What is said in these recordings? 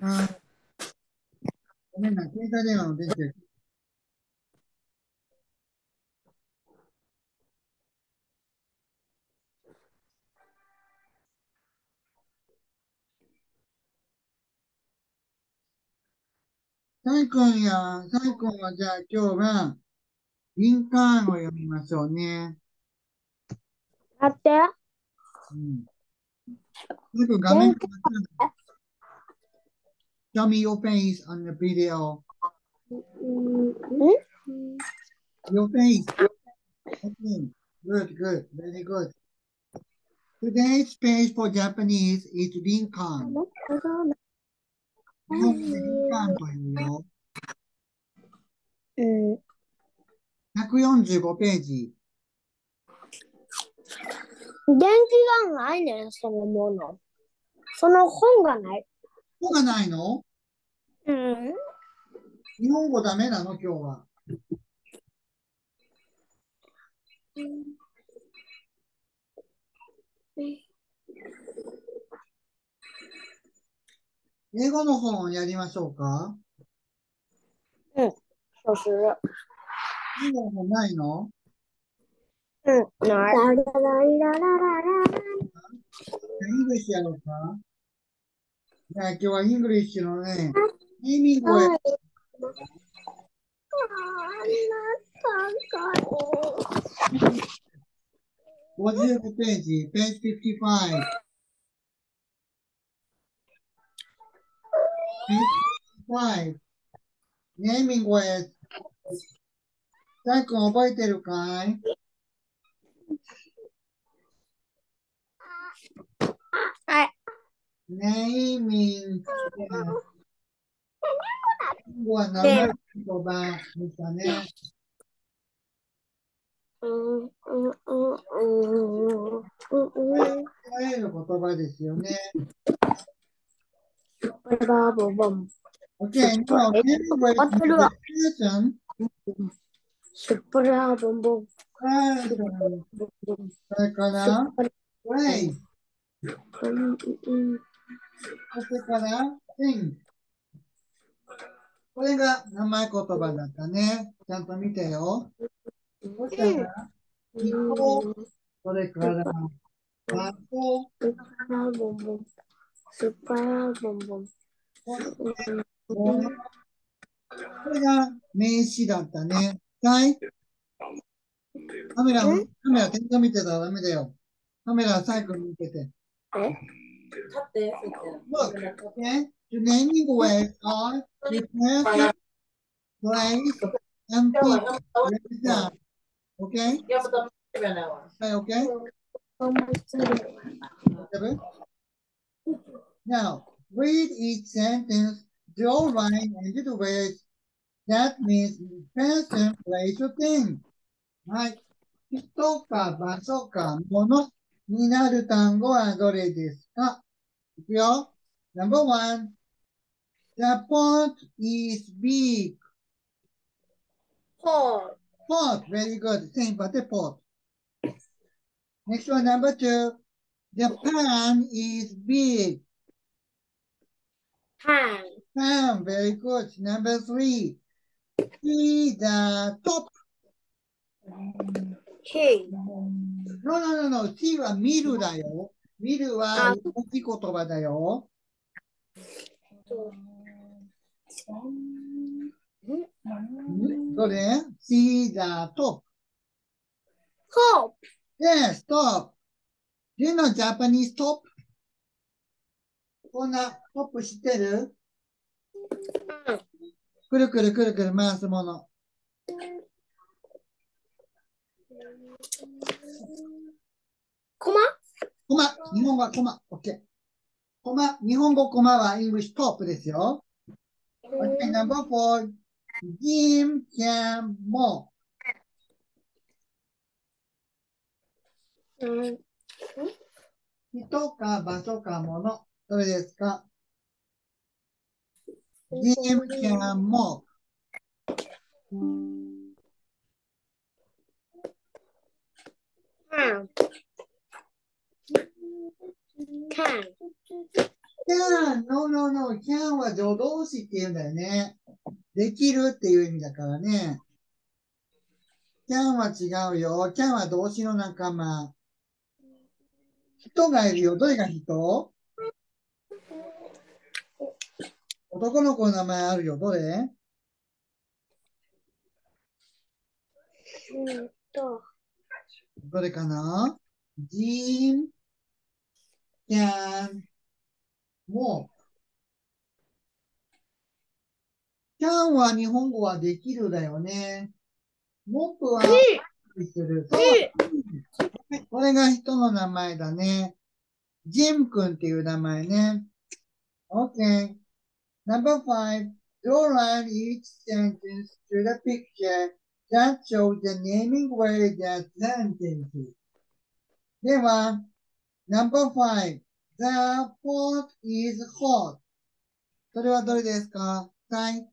あごめんな、携帯電話の電池。サイ君や、サイ君はじゃあ今日は、リンカーンを読みましょうね。待って。うん。すぐ画面から Show me your face on the video. うん。Your face. Okay. Good, good, very good. Today's page for Japanese is Lincoln. 日本語でリンカーンというよ。うん。145ページ。電気がないねん、そのもの。その本がない。本がないの？うん。日本語ダメなの？今日は。英語の本をやりましょうか？そうする。英語の本ないの？うん。ない。 English やろうかじゃあ今日は English のね、ネーミングをや55ページ、ページ55。55。ネーミングは、さいくん覚えてるかい。ネーミングは、英語は名前の言葉でしたね。うん。うん。うん。うん。うん。使える言葉ですよね。バラボボン。Okay, now, anyway, the person, シュプラボンボン。それから、place, うん。うん。それから、thing. これが名前言葉だったね。ちゃんと見てよ。そしたら、人、それから、場所、スーパーボンボン。スーパーボンボン。物これが名詞だったね。はい。カメラ、カメラ、天井見てたらダメだよ。カメラ、サイクル見てて。立って、Look, okay? The naming words are the person, place, and people. Write it down. Okay? やっぱダメだわ。Okay, okay? Seven. Now, read each sentence, draw line into the words. That means person, place, or thing. はい。人か場所か物になる単語はどれですかいくよ。Number one. The pot is big. ポ Pot, very good. Same, but the pot. Next one, number two. The pan is big. ハン。 Pan, very good. Number three. See the top. ヒ No, no, no, no. は見るだよ。見るは大きい言葉だよ。どれ ?C だと。Hope! Yes, ストップ you know Japanese top? こんなトップしてる、くるくるくるくる回すもの。コマコマ、日本語はコマ。OK。コマ、日本語コマは English top ですよ。OK, number four. Jim can mo. うん。人か場所かもの。どれですか ?Jim can mo. ハン。Can. can, no, no, no, can は助動詞って言うんだよね。できるっていう意味だからね。can は違うよ。can は動詞の仲間。人がいるよ。どれが人？男の子の名前あるよ。どれ？うんと、どれかな？?Jim, can, walk. can は日本語はできるだよね。walk はする。これが人の名前だね。ジム君っていう名前ね。OK。Number five. Draw line each sentence to the picture that shows the naming word that sentence. では、Number five. The pot is hot. それはどれですかはい。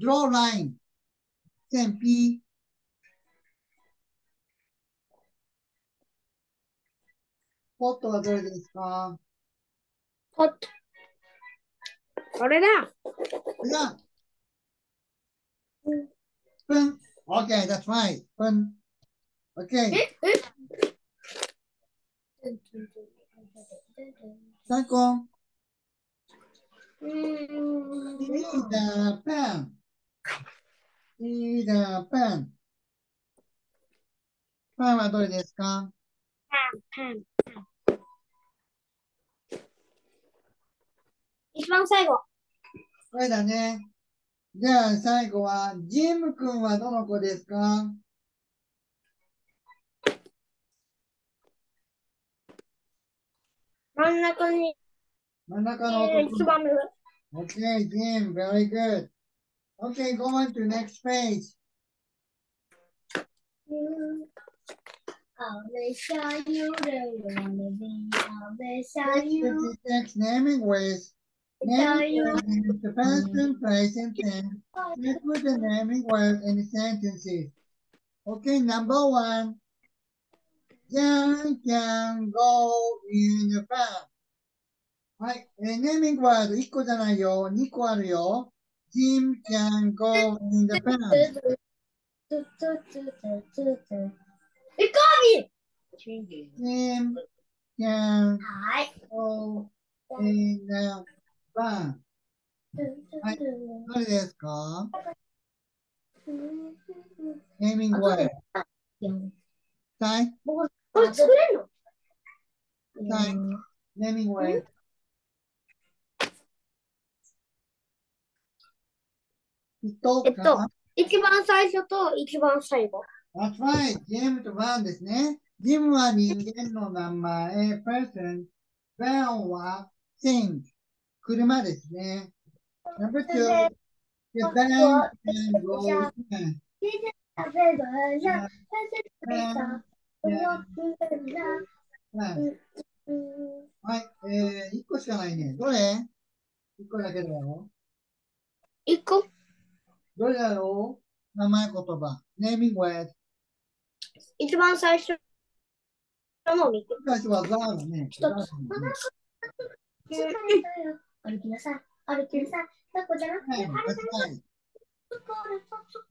Draw line. 線 P。ポットはどれですか pot. これだ。これだ。プン。Okay, that's right. プン。Okay. 最高。うーん。See the pen. The pen. パンはどれですかパン。一番最後。これだね。じゃあ最後は、ジム君はどの子ですか 真ん中に、真ん中のえー男一番上。 Okay, Jim, very good. Okay, go on to next page. うん。I'll show you the wanna be. I'll show you. Next naming ways. Naming words in the person, place, and thing. Let's put the naming word in the sentences. Okay, number one. John can go in van. はい。えー、ネーミングワード1個じゃないよ。2個あるよ。Jim can go in the van. え、カービ Jim can ィはい。go in the van. はいどれですかネーミングワード。はい。僕、これ作れんの？はいネーミングワード。人えっとか一番最初と一番最後。That's right. ジムとバンですね。ジムは人間の名前、person。バンは thing。車ですね。Number two. The van can go はい。はい。えー、一個しかないね。どれ？一個だけだよ。一個？どれだろう？名前言葉。naming word。一番最初の見て。最初はザーだね。一つ歩きなさい。歩きなさい。じゃなくはい。て、That's right. そこそこ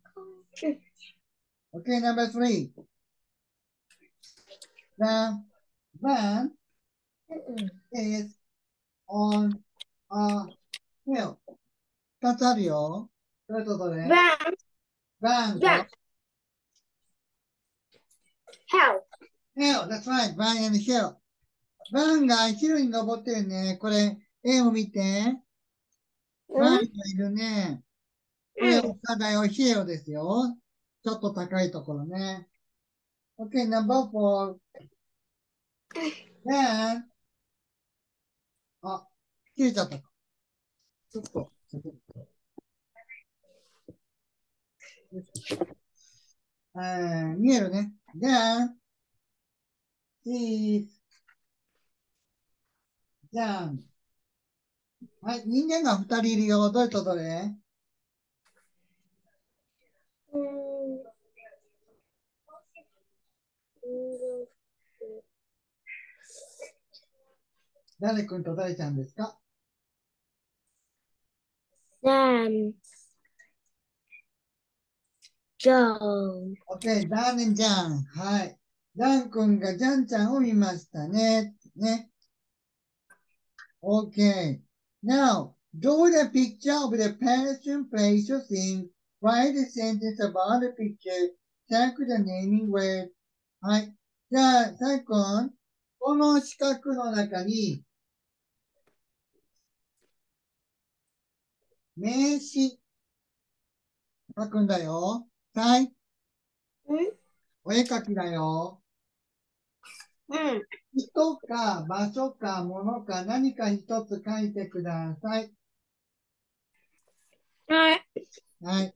Okay, number three. Van うん is on a hill. 二つあるよ。どれとどれバン、バンバン help。hill. That's right. バン and hill. バンがヒルに登ってるね。これ、絵を見て。バンがいるね。これ、丘だよ。ヒルですよ。ちょっと高いところね。Okay, number four. Then, あ、切れちゃったか。ちょっと。えー、見えるね。Then, is, じゃん。はい、人間が二人いるよ。どれとどれうん誰くんと誰ちゃんですか Dan. Joe. ?OK、ダーネンちゃん。はい。ダンくんがジャンちゃんを見ましたね。ね。OK。Now, draw the picture of the person, place, or thing. Write a sentence about the picture. Check the naming word. はい。じゃあ、さいくん、この四角の中に、名詞、書くんだよ。はい。んお絵描きだよ。うん。人か場所か物か何か一つ書いてください。はい。はい。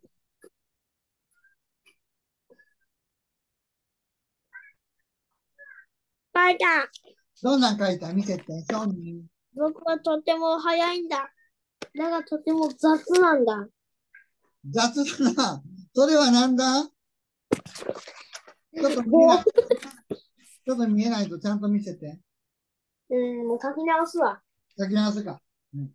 書いた。どんなん書いた？見せて、商人。僕はとても早いんだ。だがとても雑なんだ。雑だな。それはなんだ？ちょっと見えない。ちょっと見えないとちゃんと見せて。うん、もう書き直すわ。書き直すか。うん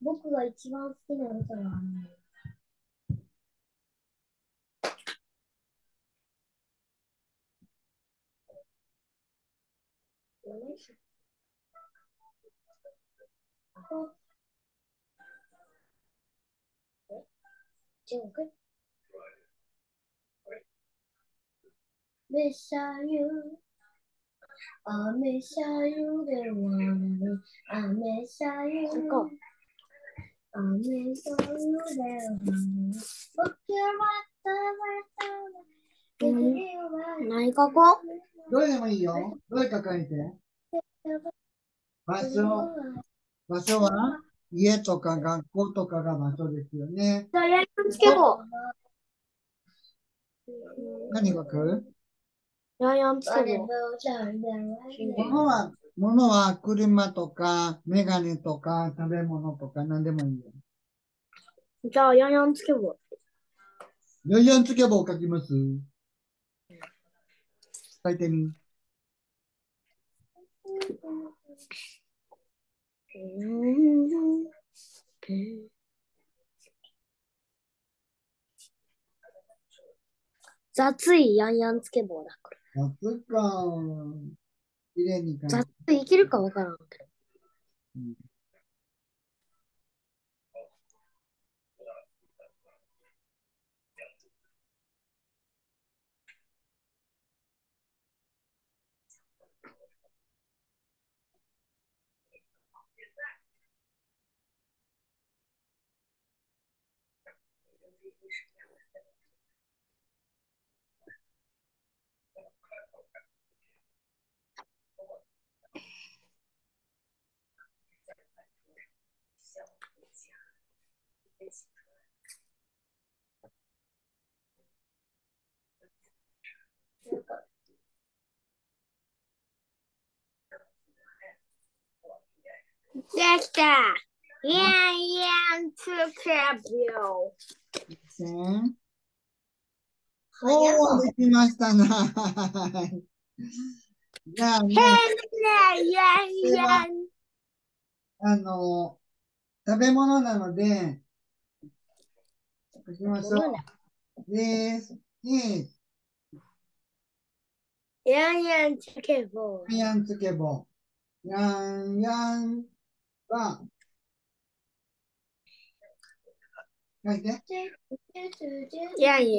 僕が一番好きな歌は、Miss you, 雨下雨で笑う雨下雨。雨下雨で笑僕はただただ何書こどれでもいいよ。どれか書いて？場所。場所は家とか学校とかが場所ですよね。じゃあやヤンヤンつけぼ。物は、物は車とか、メガネとか、食べ物とか、何でもいいよ。じゃあ、ヤンヤンつけぼ。よいよんつけ棒書きます書いてみ。雑いヤンヤンつけ棒だか夏か。綺麗に。雑いいけるかわからんけど。うんできた。ヤンヤンつけ棒。せん。おー、できましたな。はいじゃあね、ねヤンヤン。あの、食べ物なので、書きましょう。です。です。ヤンヤンつけ棒。やんつけ棒。やんやんは、書い。で、やん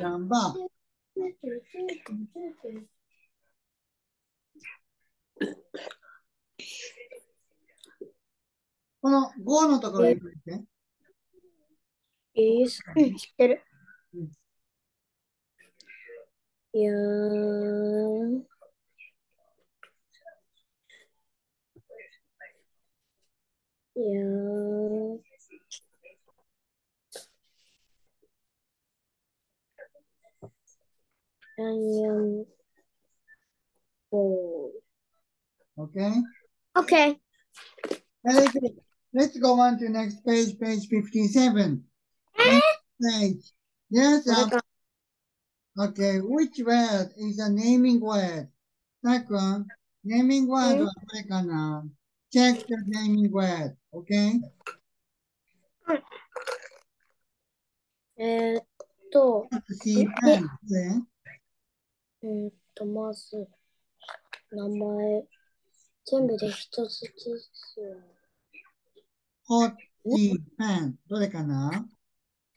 やんば。この5のところに書いて。えー、うん、知ってるうん。ヤン。ヤ Yeah. Onion bowl. Okay. Okay. Let's go on to next page, page 57. Next page. Yes. Okay. Which word is a naming word? Second, naming word mm -hmm. Uh, check the naming word. Okay? えーっと、えーっと、まず、名前、全部で一つずつ。hot, tea, pen. どれかな？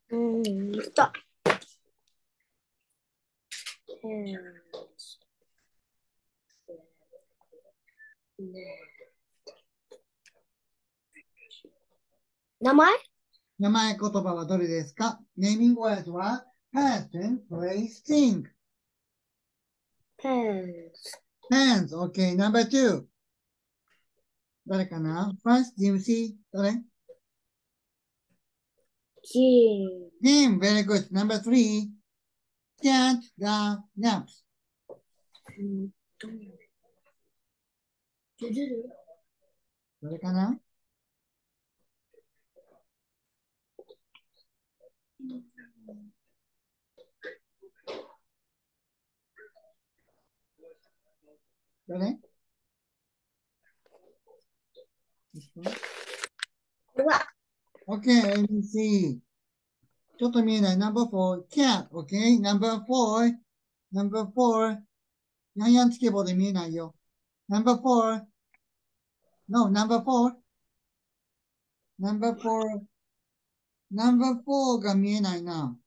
うーんと。えーね名前名前言葉はどれですか ?naming words は person, place, thing. ペンス。Hands, okay. Number two. 誰かな ?First, Jim C. どれジ Him, very good. Number three. Cat, the, naps. ーン。ドゥルルどれかな どれうわ、 Okay, let me see. ちょっと見えない。Number four, cat, okay? Number four, number four. ヤンヤンつけ棒で見えないよ。Number four. No, number four. Number four. Number four が見えないな。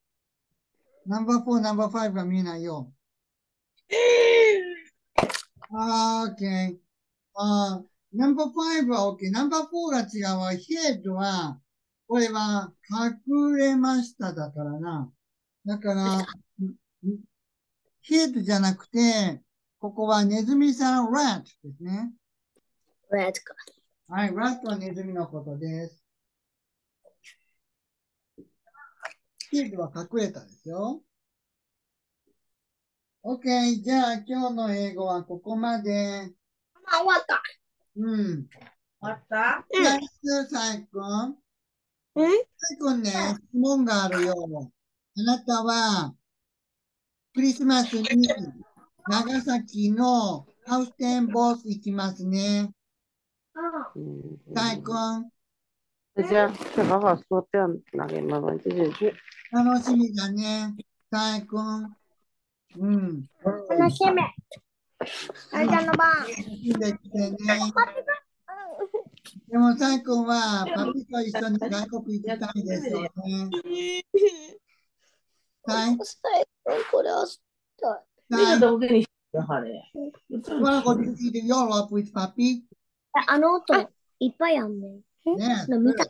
Number four, number five が見えないよ。あー OK。あー Number five は OK。Number four が違うわ。Head は、これは隠れましただからな。だから、ヘッドじゃなくて、ここはネズミさん、rat ですね。レッドか。はい、rat はネズミのことです。ヘッドは隠れたですよ。OK、じゃあ今日の英語はここまで。あ、終わった。うん。終わった？うんナイス、サイ君。うん？サイ君ね、質問があるよ。あなたは、クリスマスに長崎のハウステンボス行きますね。嗯，サイ君、在家去好好说，这样拿给妈妈继续去。楽しみだね。サイ君。うん。楽しみ。ちゃんの番。楽しんできてね。でも、サイ君はパピと一緒に外国行きたいですよね。はい。これはしたい。个都给你写好了。wanna go to see the Europe with Papi? あの音、いっぱいあんねん。Yes. の見た。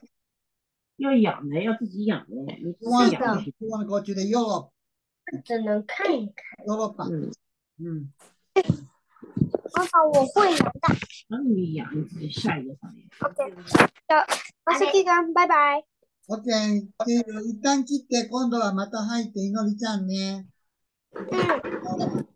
要养的，要自己养的，你自 You wanna 己 go, 养的。you wanna go to the Europe, 只能看一看。Europa. 嗯，嗯，妈妈，我会养的。那你养，你自己下一个行业。OK。じゃあ、まさきがん、バイバイ。OK。で一旦切って、今度はまた入って、いのりちゃんね。うん。